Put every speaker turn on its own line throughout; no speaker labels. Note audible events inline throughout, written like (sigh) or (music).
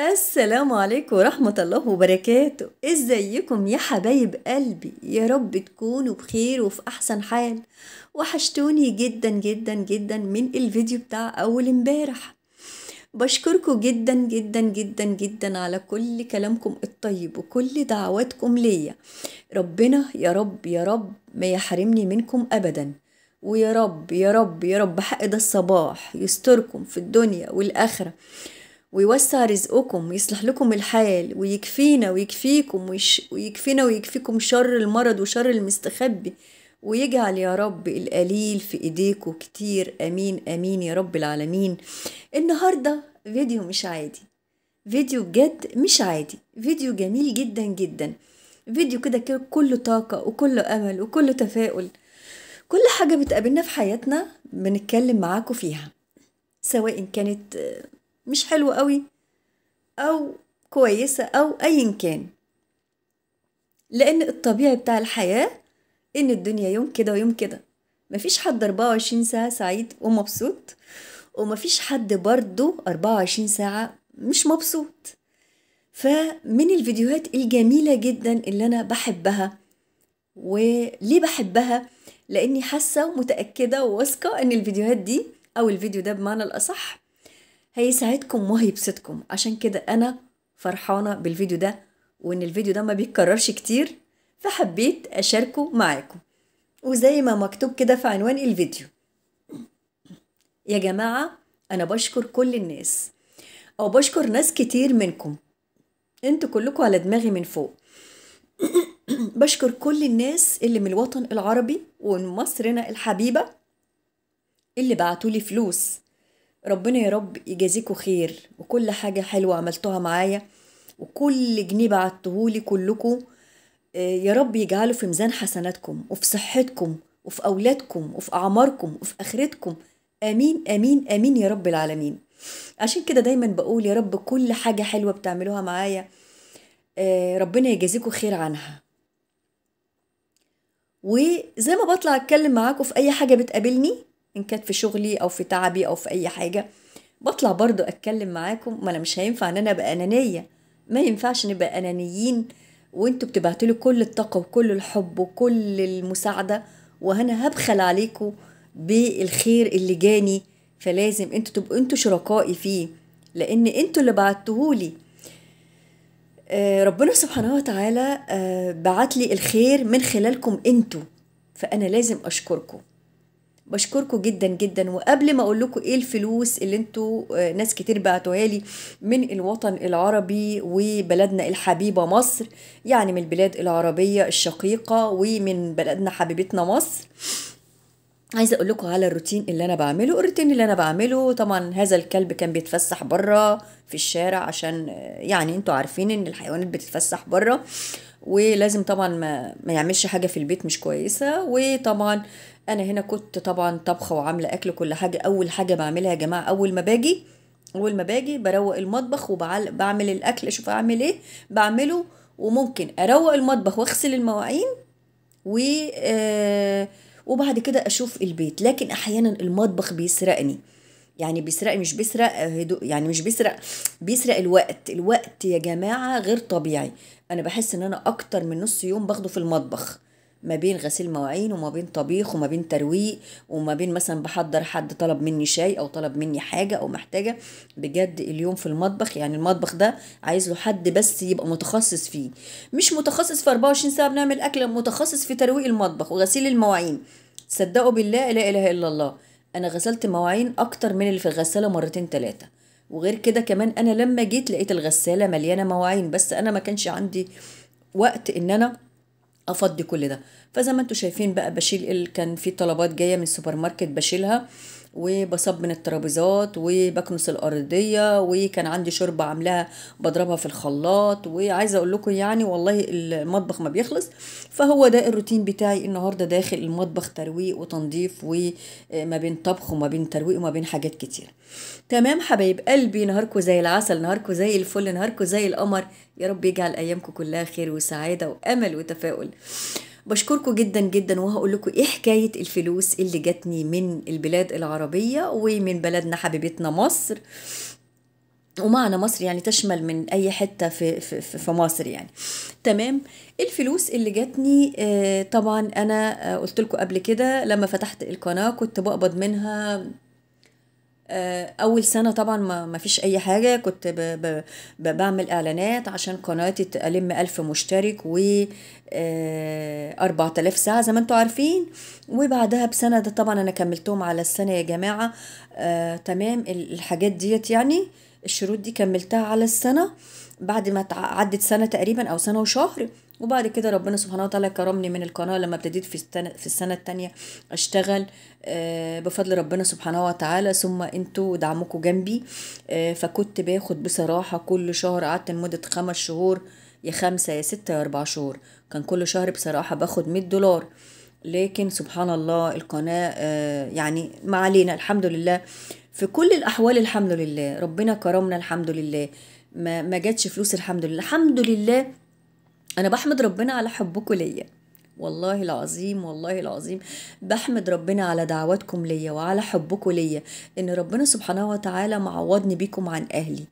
السلام عليكم ورحمة الله وبركاته. إزيكم يا حبايب قلبي؟ يا رب تكونوا بخير وفي أحسن حال. وحشتوني جدا جدا جدا من الفيديو بتاع أول امبارح. بشكركم جدا جدا جدا جدا على كل كلامكم الطيب وكل دعواتكم ليا. ربنا يا رب يا رب ما يحرمني منكم ابدا. ويا رب يا رب يا رب حق ده الصباح يستركم في الدنيا والآخرة. ويوسع رزقكم ويصلح لكم الحال ويكفينا ويكفيكم ويش ويكفينا ويكفيكم شر المرض وشر المستخبي. ويجعل يا رب القليل في إيديكم كتير. آمين آمين يا رب العالمين. النهارده فيديو مش عادي. فيديو بجد مش عادي. فيديو جميل جدا جدا. فيديو كده كله طاقة وكله أمل وكله تفاؤل. كل حاجة بتقابلنا في حياتنا بنتكلم معاكم فيها سواء كانت مش حلوة قوي أو كويسة أو أيا كان. لأن الطبيعي بتاع الحياة إن الدنيا يوم كده ويوم كده. مفيش حد 24 ساعة سعيد ومبسوط ومفيش حد برضه 24 ساعة مش مبسوط. فمن الفيديوهات الجميلة جدا اللي أنا بحبها. وليه بحبها؟ لأني حاسة ومتأكدة وواثقة إن الفيديوهات دي أو الفيديو ده بمعنى الأصح هيساعدكم وهيبسطكم عشان كده أنا فرحانة بالفيديو ده وإن الفيديو ده ما بيتكررش كتير فحبيت أشاركه معاكم. وزي ما مكتوب كده في عنوان الفيديو. يا جماعة أنا بشكر كل الناس. أو بشكر ناس كتير منكم. أنتوا كلكم على دماغي من فوق. (coughs) بشكر كل الناس اللي من الوطن العربي ومن مصرنا الحبيبة اللي بعتولي فلوس. ربنا يا رب يجازيكوا خير وكل حاجة حلوة عملتوها معايا وكل جنيه بعتهولي كلكم آه، يا رب يجعله في ميزان حسناتكم وفي صحتكم وفي أولادكم وفي أعماركم وفي آخرتكم. آمين آمين آمين يا رب العالمين. عشان كده دايما بقول يا رب كل حاجة حلوة بتعملوها معايا آه، ربنا يجازيكوا خير عنها. وزي ما بطلع أتكلم معاكم في أي حاجة بتقابلني إن كانت في شغلي أو في تعبي أو في أي حاجة بطلع برضو أتكلم معاكم. ما أنا مش هينفع إن أنا أبقى أنانية. ما ينفعش نبقى أنانيين وأنتوا بتبعتوا لي كل الطاقة وكل الحب وكل المساعدة وأنا هبخل عليكم بالخير اللي جاني. فلازم أنتوا تبقوا أنتوا شركائي فيه. لأن أنتوا اللي بعتوهولي آه، ربنا سبحانه وتعالى آه، بعت لي الخير من خلالكم أنتوا. فأنا لازم أشكركم. بشكركم جدا جدا. وقبل ما أقول لكم إيه الفلوس اللي أنتوا آه، ناس كتير بعتوها لي من الوطن العربي وبلدنا الحبيبة مصر يعني من البلاد العربية الشقيقة ومن بلدنا حبيبتنا مصر. عايزة أقول لكم على الروتين اللي أنا بعمله. الروتين اللي أنا بعمله طبعا هذا الكلب كان بيتفسح بره في الشارع عشان آه، يعني أنتوا عارفين إن الحيوانات بتتفسح بره ولازم طبعا ما, ما يعملش حاجة في البيت مش كويسة. وطبعا أنا هنا كنت طبعا طبخة وعاملة أكل كل حاجة. أول حاجة بعملها يا جماعة أول ما باجي أول ما باجي بروق المطبخ وبعمل الأكل. أشوف أعمل إيه؟ بعمله وممكن أروق المطبخ وأغسل المواعين و آه، وبعد كده أشوف البيت. لكن أحيانا المطبخ بيسرقني. يعني بيسرق مش بيسرق هدوء يعني مش بيسرق بيسرق الوقت الوقت يا جماعة غير طبيعي. أنا بحس إن أنا أكتر من نص يوم باخده في المطبخ ما بين غسيل مواعين وما بين طبيخ وما بين ترويق وما بين مثلا بحضر حد طلب مني شاي أو طلب مني حاجة أو محتاجة. بجد اليوم في المطبخ يعني المطبخ ده عايز له حد بس يبقى متخصص فيه. مش متخصص في 24 ساعة بنعمل أكل متخصص في ترويق المطبخ وغسيل المواعين. تصدقوا بالله لا إله إلا الله. أنا غسلت مواعين أكتر من اللي في الغسالة مرتين تلاتة وغير كده كمان أنا لما جيت لقيت الغسالة مليانة مواعين بس أنا ما كانش عندي وقت إن أنا أفضي كل ده فزي ما أنتوا شايفين بقى بشيل. كان في طلبات جاية من السوبر ماركت بشيلها وبصب من الترابيزات وبكنس الأرضية وكان عندي شوربة عاملاها بضربها في الخلاط وعايزة أقول لكم يعني والله المطبخ ما بيخلص. فهو ده الروتين بتاعي النهارده داخل المطبخ ترويق وتنظيف وما بين طبخ وما بين ترويق وما بين حاجات كتير. تمام حبايب قلبي نهاركم زي العسل نهاركم زي الفل نهاركم زي القمر. يا رب يجعل أيامكم كلها خير وسعادة وأمل وتفاؤل. بشكركم جدا جدا وهقول لكم إيه حكاية الفلوس اللي جاتني من البلاد العربية ومن بلدنا حبيبتنا مصر. ومعنى مصر يعني تشمل من أي حتة في في في مصر يعني. تمام؟ الفلوس اللي جاتني آه، طبعا أنا آه، قلت لكم قبل كده لما فتحت القناة كنت بقبض منها أول سنة طبعا ما فيش أي حاجة. كنت ب ب ب بعمل إعلانات عشان قناتي تلم ألف مشترك و آه، 4000 ساعة زي ما أنتم عارفين. وبعدها بسنة ده طبعا أنا كملتهم على السنة يا جماعة. آه، تمام ال- الحاجات ديت يعني الشروط دي كملتها على السنة. بعد ما عدت سنة تقريبا أو سنة وشهر وبعد كده ربنا سبحانه وتعالى كرمني من القناة لما ابتديت في السنة, في السنة التانية أشتغل آه، بفضل ربنا سبحانه وتعالى. ثم أنتوا دعمكم جنبي آه، فكنت باخد بصراحة كل شهر قعدت لمدة خمس شهور يا خمسة يا ستة يا أربع شهور. كان كل شهر بصراحة باخد مية دولار. لكن سبحان الله القناة آه، يعني ما علينا الحمد لله. في كل الأحوال الحمد لله. ربنا كرمنا الحمد لله. ما ما جاتش فلوس الحمد لله. الحمد لله أنا بحمد ربنا على حبكم ليا. والله العظيم والله العظيم بحمد ربنا على دعواتكم ليا وعلى حبكم ليا. إن ربنا سبحانه وتعالى معوضني بيكم عن أهلي.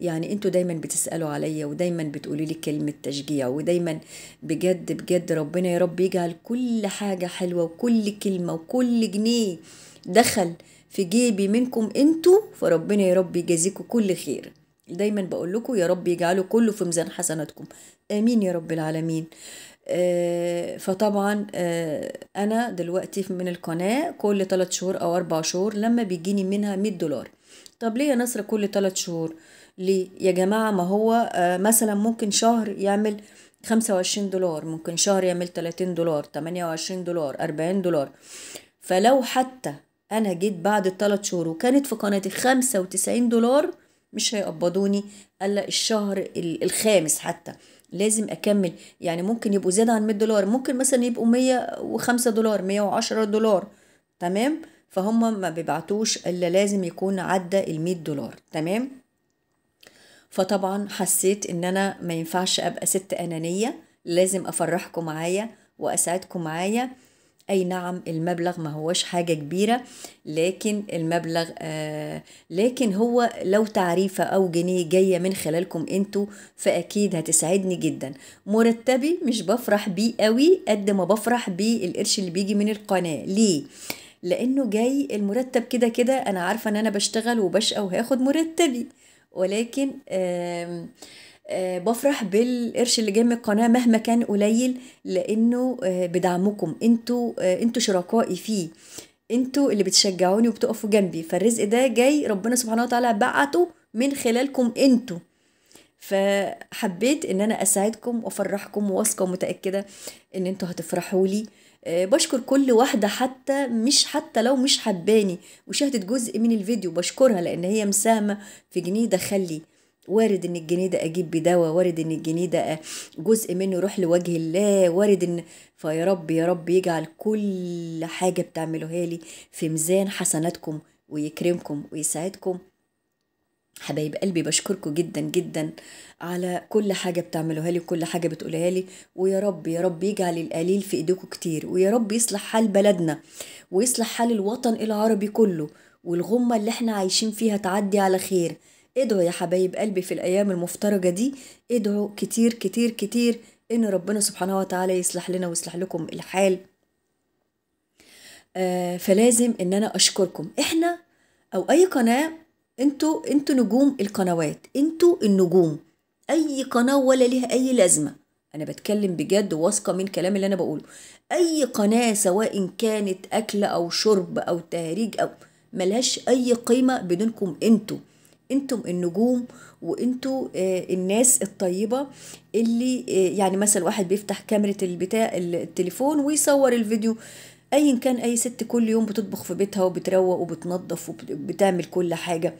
يعني أنتوا دايما بتسألوا عليا ودايما بتقولوا لي كلمة تشجيع ودايما بجد بجد ربنا يا رب يجعل كل حاجة حلوة وكل كلمة وكل جنيه دخل في جيبي منكم أنتوا. فربنا يا رب يجازيكم كل خير. دايما بقول لكم يا رب يجعله كله في ميزان حسناتكم. آمين يا رب العالمين. آه، فطبعا آه، أنا دلوقتي من القناة كل 3 شهور أو 4 شهور لما بيجيني منها 100 دولار. طب ليه يا نصر كل 3 شهور؟ ليه؟ يا جماعة ما هو آه، مثلا ممكن شهر يعمل 25 دولار ممكن شهر يعمل 30 دولار 28 دولار 40 دولار. فلو حتى أنا جيت بعد الثلاث شهور وكانت في قناتي 95 دولار مش هيقبضوني. الا الشهر ال- الخامس حتى لازم أكمل. يعني ممكن يبقوا زيادة عن 100 دولار. ممكن مثلا يبقوا 105 دولار 110 دولار. تمام؟ فهم ما بيبعتوش إلا لازم يكون عدى ال 100 دولار. تمام؟ فطبعا حسيت إن أنا ما ينفعش أبقى ست أنانية. لازم أفرحكم معايا واسعدكم معايا. أي نعم المبلغ ما هوش حاجة كبيرة لكن المبلغ آه لكن هو لو تعريفة أو جنيه جاية من خلالكم أنتوا فأكيد هتسعدني جدا. مرتبي مش بفرح بيه قوي قد ما بفرح بالقرش اللي بيجي من القناة. ليه؟ لأنه جاي المرتب كده كده أنا عارفة إن أنا بشتغل وبشقى وهاخد مرتبي. ولكن آه، بفرح بالقرش اللي جاي من القناة مهما كان قليل لأنه آه، بدعمكم. أنتوا آه، أنتوا شركائي فيه. أنتوا اللي بتشجعوني وبتقفوا جنبي. فالرزق ده جاي ربنا سبحانه وتعالى بعته من خلالكم أنتوا. فحبيت إن أنا أساعدكم وأفرحكم واثقه ومتأكدة إن أنتوا هتفرحوا لي. آه، بشكر كل واحدة حتى مش حتى لو مش حباني. وشاهدت جزء من الفيديو بشكرها لأن هي مساهمة في جنيه دخلي وارد إن الجنيه ده أجيب بيه دواء وارد إن الجنيه ده جزء منه يروح لوجه الله وارد إن فيا رب يا رب يجعل كل حاجة بتعملوها لي في ميزان حسناتكم ويكرمكم ويسعدكم حبايب قلبي بشكركم جدا جدا على كل حاجة بتعملوها لي وكل حاجة بتقولها لي. ويا رب يا رب يجعل القليل في إيديكم كتير. ويا رب يصلح حال بلدنا ويصلح حال الوطن العربي كله والغمة اللي إحنا عايشين فيها تعدي على خير. ادعوا يا حبايب قلبي في الأيام المفترجة دي ادعوا كتير كتير كتير إن ربنا سبحانه وتعالى يصلح لنا ويصلح لكم الحال. آه فلازم إن أنا أشكركم. إحنا أو أي قناة أنتوا أنتوا نجوم القنوات. أنتوا النجوم. أي قناة ولا ليها أي لازمة. أنا بتكلم بجد واثقة من الكلام اللي أنا بقوله. أي قناة سواء كانت أكل أو شرب أو تهريج أو ملهاش أي قيمة بدونكم أنتوا. أنتم النجوم وانتوا آه الناس الطيبة اللي آه يعني مثلا واحد بيفتح كاميرا البتاع التليفون ويصور الفيديو. ايا كان أي ست كل يوم بتطبخ في بيتها وبتروق وبتنظف وبتعمل كل حاجة.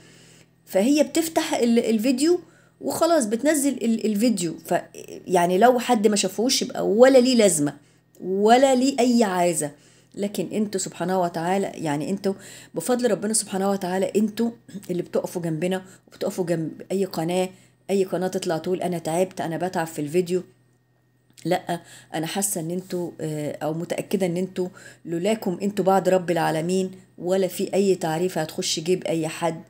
فهي بتفتح ال- الفيديو وخلاص بتنزل ال- الفيديو. ف يعني لو حد ما شافوش يبقى ولا ليه لازمة ولا ليه أي عايزة. لكن أنتوا سبحانه وتعالى يعني أنتوا بفضل ربنا سبحانه وتعالى أنتوا اللي بتقفوا جنبنا وبتقفوا جنب أي قناة أي قناة تطلع تقول أنا تعبت أنا بتعب في الفيديو. لأ أنا حاسة إن أنتوا آه، أو متأكدة إن أنتوا لولاكم أنتوا بعد رب العالمين ولا في أي تعريف هتخش جيب أي حد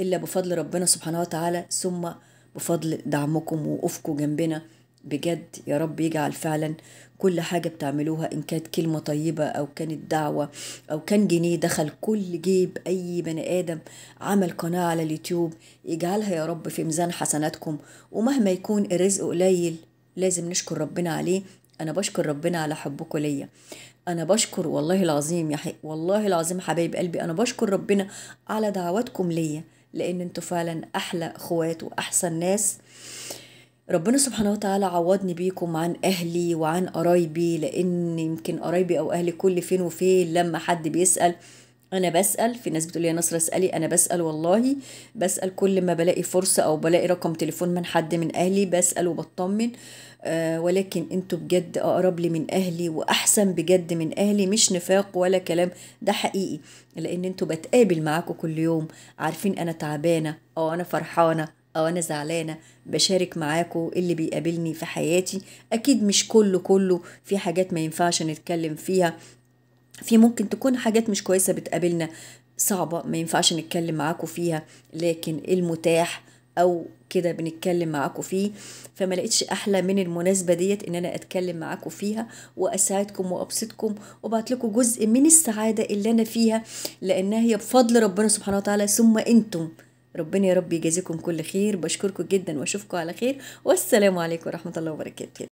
إلا بفضل ربنا سبحانه وتعالى ثم بفضل دعمكم ووقوفكم جنبنا. بجد يا رب يجعل فعلا كل حاجة بتعملوها إن كانت كلمة طيبة أو كانت دعوة أو كان جنيه دخل كل جيب أي بني آدم عمل قناة على اليوتيوب يجعلها يا رب في ميزان حسناتكم. ومهما يكون الرزق قليل لازم نشكر ربنا عليه. أنا بشكر ربنا على حبكم ليا. أنا بشكر والله العظيم يا حي والله العظيم حبايب قلبي أنا بشكر ربنا على دعواتكم ليا لأن أنتوا فعلا أحلى أخوات وأحسن ناس. ربنا سبحانه وتعالى عوضني بيكم عن أهلي وعن قرايبي لأن يمكن قرايبي أو أهلي كل فين وفين لما حد بيسأل أنا بسأل. في ناس بتقول لي يا نصر اسألي أنا بسأل والله. بسأل كل ما بلاقي فرصة أو بلاقي رقم تليفون من حد من أهلي بسأل وبطمن. آه ولكن أنتوا بجد أقرب لي من أهلي وأحسن بجد من أهلي مش نفاق ولا كلام. ده حقيقي لأن أنتوا بتقابل معاكم كل يوم عارفين أنا تعبانة أو أنا فرحانة. أو أنا زعلانة بشارك معاكم اللي بيقابلني في حياتي. أكيد مش كله كله في حاجات ما ينفعش نتكلم فيها. في ممكن تكون حاجات مش كويسة بتقابلنا صعبة ما ينفعش نتكلم معاكم فيها. لكن المتاح أو كده بنتكلم معاكم فيه. فما لقيتش أحلى من المناسبة ديت إن أنا أتكلم معاكم فيها واسعدكم وأبسطكم وأبعت لكم جزء من السعادة اللي أنا فيها لأنها هي بفضل ربنا سبحانه وتعالى. ثم أنتم ربنا يا رب يجازيكم كل خير بشكركم جدا وأشوفكم على خير والسلام عليكم ورحمة الله وبركاته.